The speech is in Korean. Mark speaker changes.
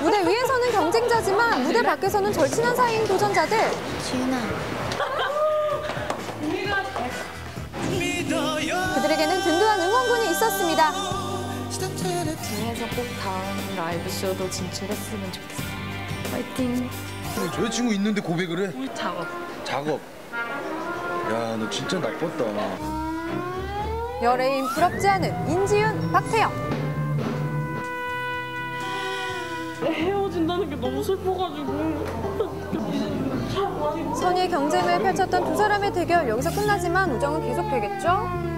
Speaker 1: 무대 위에서는 경쟁자지만 무대 밖에서는 절친한 사이인 도전자들.
Speaker 2: 지윤아.
Speaker 1: 그들에게는 든든한 응원군이 있었습니다.
Speaker 2: 그래서 꼭 다음 라이브 쇼도 진출했으면 좋겠어. 파이팅.
Speaker 3: 여자친구 있는데 고백을 해?
Speaker 2: 우리 작업.
Speaker 3: 작업. 야, 너 진짜 나빴다.
Speaker 1: 열애인 부럽지 않은 인지윤, 박태영.
Speaker 4: 헤어진다는 게 너무 슬퍼가지고
Speaker 1: 선의 경쟁을 펼쳤던 두 사람의 대결 여기서 끝나지만 우정은 계속되겠죠?